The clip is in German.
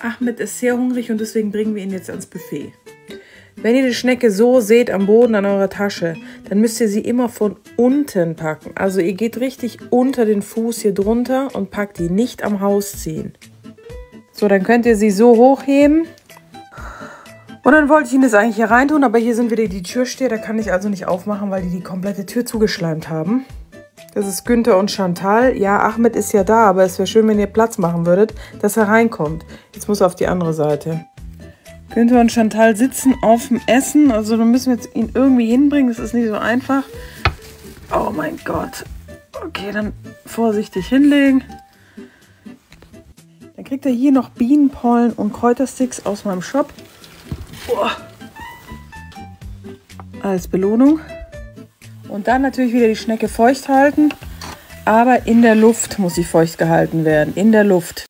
Ahmed ist sehr hungrig und deswegen bringen wir ihn jetzt ans Buffet. Wenn ihr die Schnecke so seht am Boden an eurer Tasche, dann müsst ihr sie immer von unten packen. Also ihr geht richtig unter den Fuß hier drunter und packt die nicht am Haus ziehen. So, dann könnt ihr sie so hochheben. Und dann wollte ich ihn das eigentlich hier reintun, aber hier sind wieder die Türsteher, da kann ich also nicht aufmachen, weil die die komplette Tür zugeschleimt haben. Das ist Günther und Chantal. Ja, Ahmed ist ja da, aber es wäre schön, wenn ihr Platz machen würdet, dass er reinkommt. Jetzt muss er auf die andere Seite. Günther und Chantal sitzen auf dem Essen. Also da müssen wir jetzt ihn irgendwie hinbringen. Das ist nicht so einfach. Oh mein Gott. Okay, dann vorsichtig hinlegen. Dann kriegt er hier noch Bienenpollen und Kräutersticks aus meinem Shop. Boah. Als Belohnung. Und dann natürlich wieder die Schnecke feucht halten. Aber in der Luft muss sie feucht gehalten werden. In der Luft.